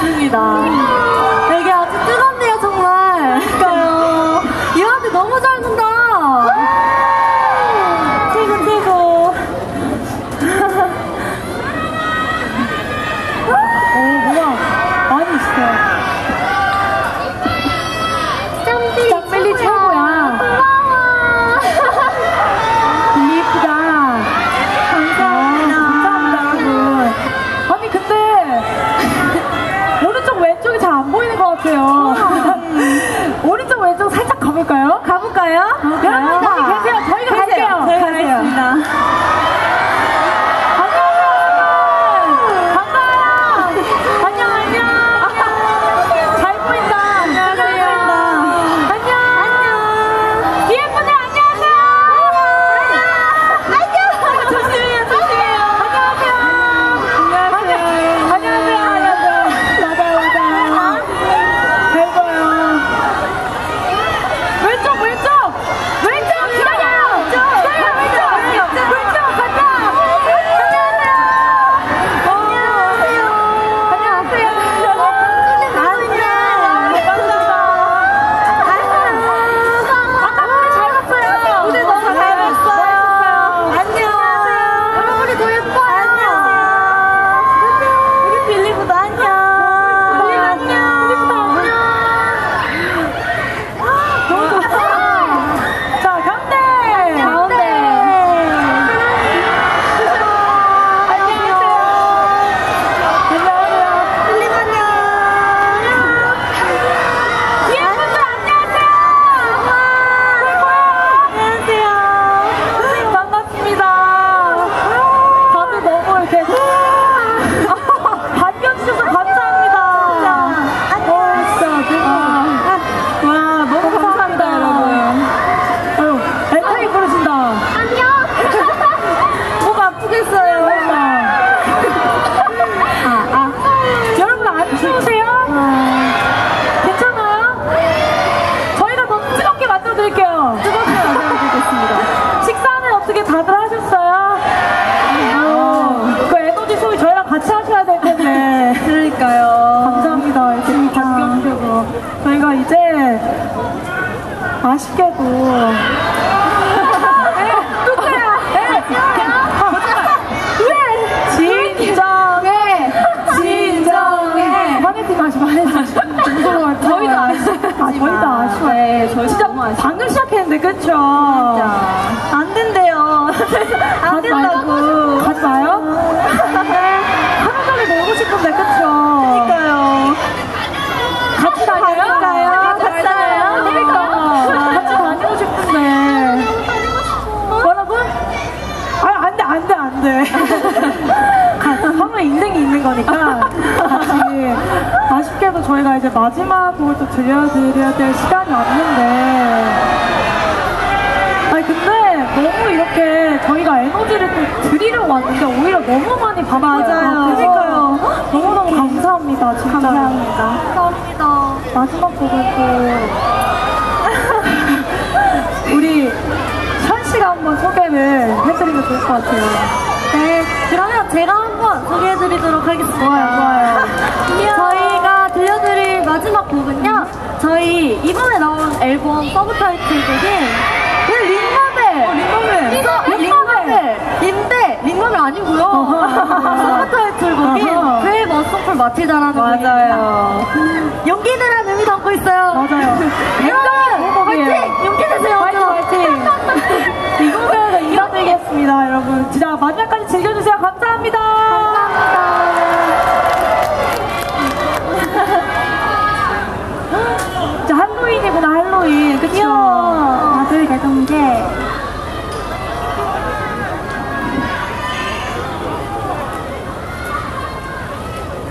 맞습니다. 아쉽게도. 뚝배야! 왜? 진정해! 진정해! 화내지 마시고, 화내지 마시고. 무서워요. 저희도 아쉽지만. 아, 저희도 아쉬워요. 네, 저희 진짜 너무 아쉬워요. 방금 시작했는데, 그쵸? 안 된대요. 안 된다고. 가지 마요? 네. 하루 종일 놀고 싶은데, 그쵸? 그니까요. 같이 다녀요? 가요? 같이 다녀요? 그러니까. 같이 다니고 싶은데. 뭐라고? 아, 안 돼, 안 돼, 안 돼. 하면 인생이 있는 거니까. 같이. 아쉽게도 저희가 이제 마지막 곡을 또 들려드려야 될 시간이 왔는데. 아니, 근데 너무 이렇게 저희가 에너지를 또 드리려고 왔는데 오히려 너무 많이 받아요. 맞아요. 그러니까요. 너무너무 감사합니다. 진짜. 감사합니다. 감사합니다. 마지막 곡은 또 우리 현 씨가 한번 소개를 해드리면 좋을 것 같아요. 네, 그러면 제가 한번 소개해드리도록 하겠습니다. 좋아요, 좋아요. 마지막 곡은요, 저희 이번에 나온 앨범 sub 타이틀곡인 네, RING ma Bell! 링마벨. 이거 링마벨! 인데, RING ma Bell 아니고요. sub 타이틀곡인. B'rave a song for Matilda라는 맞아요. 용기내라는 의미 담고 있어요. 맞아요. 여러분. 화이팅! 용기 내세요. 화이팅, 화이팅! 이 곡을 이어드리겠습니다, 여러분. 진짜 마지막까지 즐겨주세요.